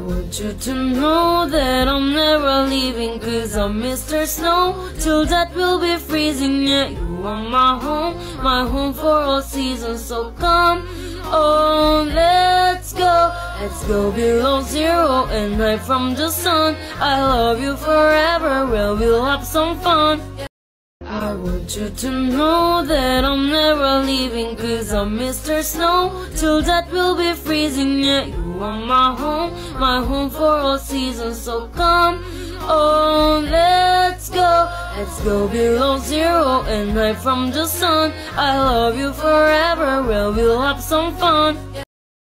want you to know that I'm never leaving? Cause I'm Mr. Snow. Till that will be freezing Yeah, you are my home. My home for all seasons So come on, let's go. Let's go below zero And hide from the sun. I love you forever Well, we'll have some fun. I want you to know that I'm never leaving? Cause I'm Mr. Snow. Till that will be freezing Yeah, are my home My home for all seasons So come on, let's go. Let's go below zero And hide from the sun. I love you forever Well, we'll have some fun.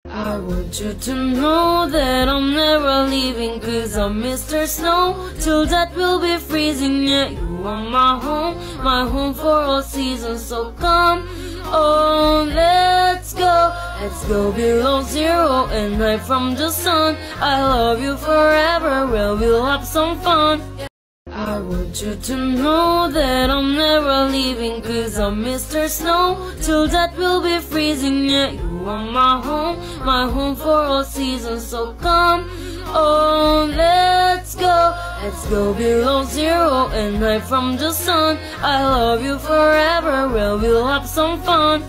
I want you to know that I'm never leaving Cause I'm Mr. Snow. Till that will be freezing Yeah, you are my home My home for all seasons So come on, let's go. Let's go below zero And hide from the sun. I love you forever. Well, we'll have some fun. I want you to know that I'm never leaving Cause I'm Mr. Snow. Till that will be freezing Yeah, you are my home. My home for all seasons So come. On, let's go Let's go below zero And hide from the sun. I love you forever Well, we'll have some fun.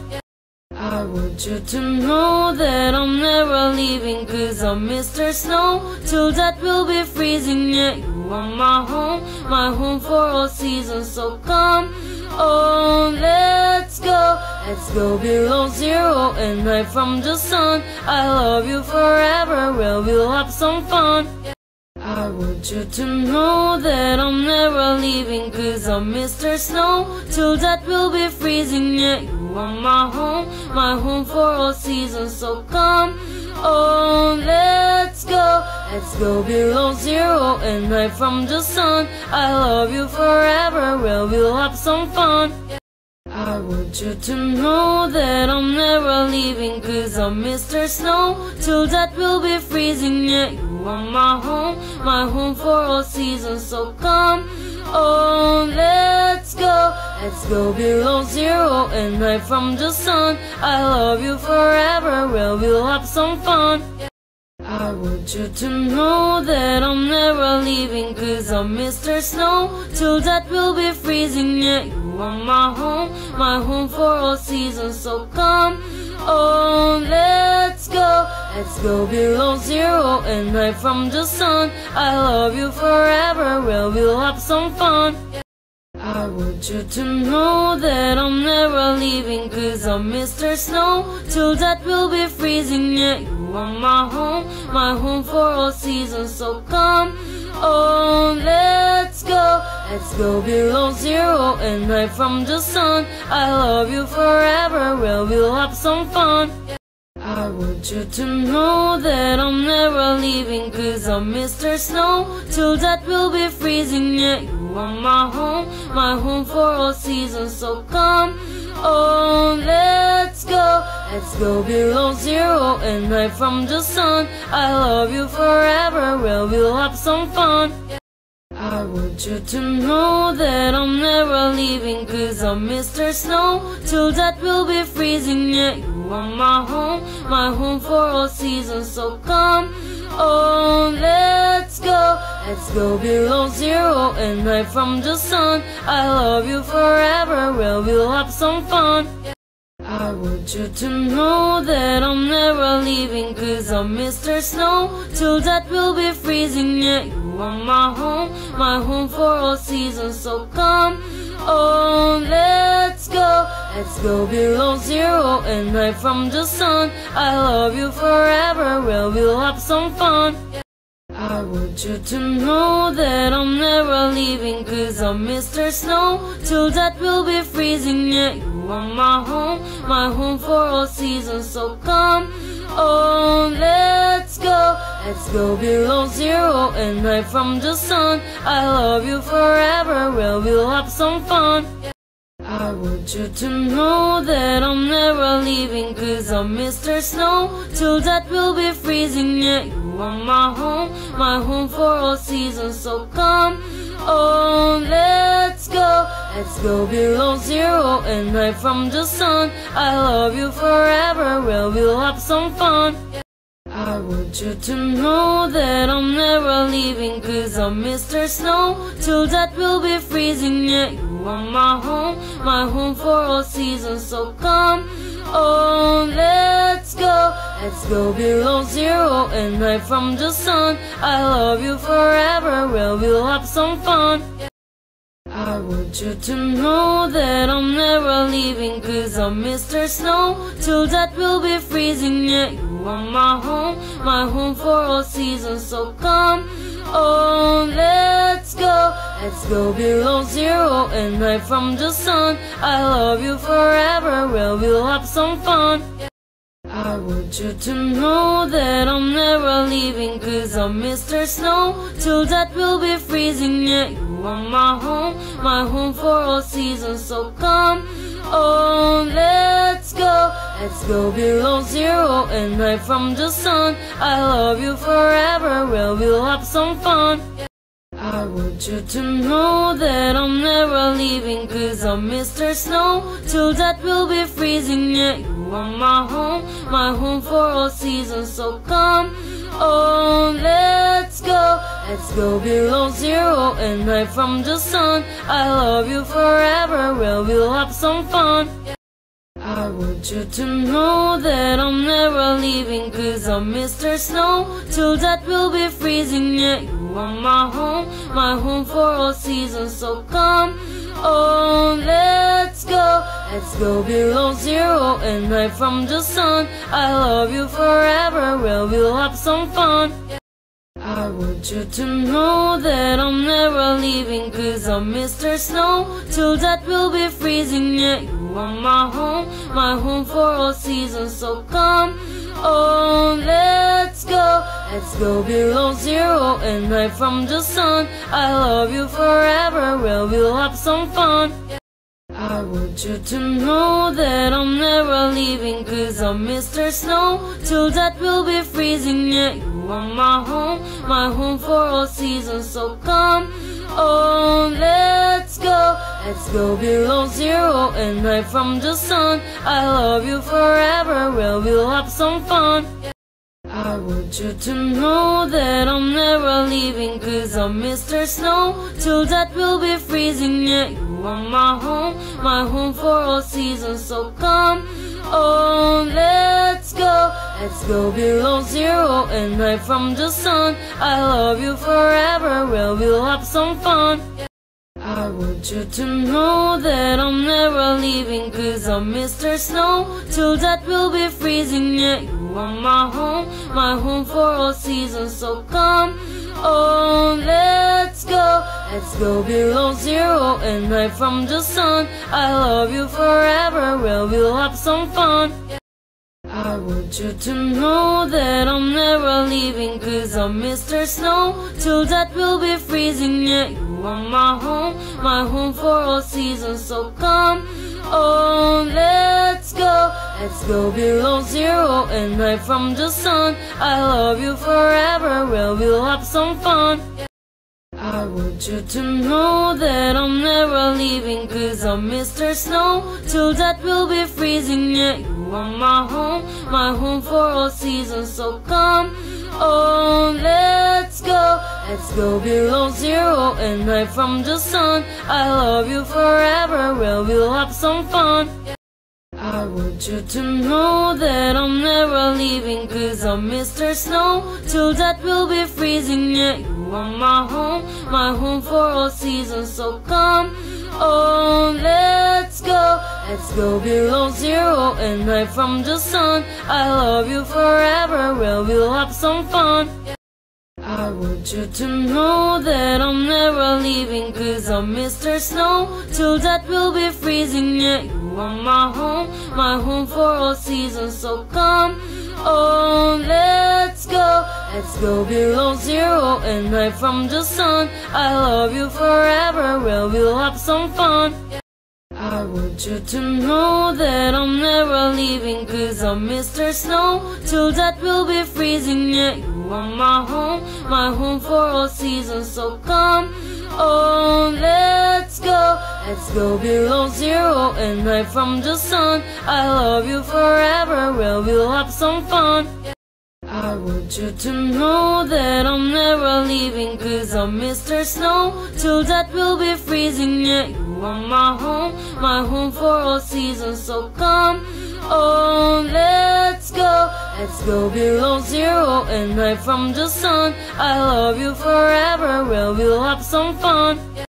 I want you to know that I'm never leaving Cause I'm Mr. Snow. Till that will be freezing Yeah, you are my home My home for all seasons So come on, let's go. Let's go below zero And hide from the sun. I love you forever Well, we'll have some fun want you to know that I'm never leaving? Cause I'm Mr. Snow. Till death will be freezing Yeah, you are my home. My home for all seasons So come on, let's go. Let's go below zero And hide from the sun. I love you forever Well, we'll have some fun. I want you to know that I'm never leaving? Cause I'm Mr. Snow. Till that will be freezing Yeah, are my home My home for all seasons So come on, let's go. Let's go below zero And hide from the sun. I love you forever Well, we'll have some fun. I want you to know that I'm never leaving Cause I'm Mr. Snow. Till that will be freezing Yeah, you are my home My home for all seasons So come on, let's go. Let's go below zero And hide from the sun. I love you forever. Well, we'll have some fun. I want you to know that I'm never leaving Cause I'm Mr. Snow. Till that will be freezing Yeah, you are my home My home for all seasons. So come on, let's go. Let's go below zero And hide from the sun. I love you forever. Well, we'll have some fun. I want you to know that I'm never leaving Cause I'm Mr. Snow. Till that will be freezing Yeah, you are my home. My home for all seasons So come on, let's go. Let's go below zero And hide from the sun. I love you forever. Well, we'll have some fun. I want you to know that I'm never leaving Cause I'm Mr. Snow. Till that will be freezing. Yeah, you are my home. My home for all seasons. So come on, let's go. Let's go below zero And hide from the sun. I love you forever. Well, we'll have some fun. I want you to know that I'm never leaving Cause I'm Mr. Snow. Till that will be freezing. Yeah, you are my home. My home for all seasons. So come on, let's go. Let's go below zero And hide from the sun. I love you forever. Well, we'll have some fun. I want you to know that I'm never leaving Cause I'm Mr. Snow. Till that will be freezing. Yeah, you are my home. My home for all seasons. So come on, let's go. Let's go below zero And hide from the sun. I love you forever. Well, we'll have some fun. I want you to know that I'm never leaving Cause I'm Mr. Snow. Till that will be freezing. Yeah, you are my home. My home for all seasons. So come. On, let's Let's go below zero And hide from the sun. I love you forever Well, we'll have some fun. I want you to know that I'm never leaving Cause I'm Mr. Snow. Till that will be freezing Yeah, you are my home My home for all seasons So come on, let's go. Let's go below zero And hide from the sun. I love you forever Well, we'll have some fun want you to know that I'm never leaving Cause I'm Mr. Snow Till that will be freezing Yeah, you are my home My home for all seasons So come on, let's go Let's go below zero And hide from the sun I love you forever Well, we'll have some fun I want you to know that I'm never leaving Cause I'm Mr. Snow Till that will be freezing Yeah, are my home My home for all seasons So come on, let's go. Let's go below zero And hide from the sun. I love you forever Well, we'll have some fun. I want you to know that I'm never leaving Cause I'm Mr. Snow. Till that will be freezing Yeah, you are my home My home for all seasons So come on, let's go. Let's go below zero And hide from the sun. I love you forever. Well, we'll have some fun. I want you to know that I'm never leaving Cause I'm Mr. Snow. Till that will be freezing Yeah, you are my home. My home for all seasons So come on, let's go. Let's go below zero And hide from the sun. I love you forever. Well, we'll have some fun. I want you to know that I'm never leaving Cause I'm Mr. Snow. Till that will be freezing Yeah, you are my home My home for all seasons. So come on, let's go. Let's go below zero And hide from the sun. I love you forever. Well, we'll have some fun. I want you to know that I'm never leaving Cause I'm Mr. Snow. Till that will be freezing. Yeah, you are my home. My home for all seasons. So come on, let's go. Let's go below zero And hide from the sun. I love you forever. Well, we'll have some fun. I want you to know that I'm never leaving Cause I'm Mr. Snow. Till that will be freezing. Yeah, you are my home. My home for all seasons. So come on, let's go. Let's go below zero And hide from the sun. I love you forever. Well, we'll have some fun. I want you to know that I'm never leaving Cause I'm Mr. Snow. Till that will be freezing. Yeah, you are my home. My home for all seasons. So come on, let's go. Let's go below zero And hide from the sun. I love you forever. Well, we'll have some fun. I want you to know that I'm never leaving Cause I'm Mr. Snow. Till that will be freezing Yeah, you are my home. My home for all seasons So come. Oh, on, go Let's go below zero And hide from the sun. I love you forever Well, we'll have some fun. I want you to know that I'm never leaving Cause I'm Mr. Snow. Till that will be freezing Yeah, you are my home My home for all seasons So come on, let's go. Let's go below zero And hide from the sun. I love you forever Well, we'll have some fun want you to know that I'm never leaving? Cause I'm Mr. Snow. Till that will be freezing Yeah, you are my home My home for all seasons. So come on, let's go. Let's go below zero And hide from the sun. I love you forever Well, we'll have some fun. I want you to know that I'm never leaving Cause I'm Mr. Snow. Till that will be freezing Yeah, are my home My home for all seasons So come on, let's go. Let's go below zero And hide from the sun. I love you forever Well, we'll have some fun. I want you to know that I'm never leaving Cause I'm Mr. Snow. Till that will be freezing Yeah, you are my home My home for all seasons So come on, let's go. Let's go below zero And hide from the sun. I love you forever. Well, we'll have some fun. I want you to know that I'm never leaving Cause I'm Mr. Snow. Till that will be freezing Yeah, you are my home. My home for all seasons So come on, let's go Let's go below zero And hide from the sun. I love you forever Well, we'll have some fun